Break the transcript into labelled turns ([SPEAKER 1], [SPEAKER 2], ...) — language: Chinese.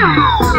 [SPEAKER 1] Yeah.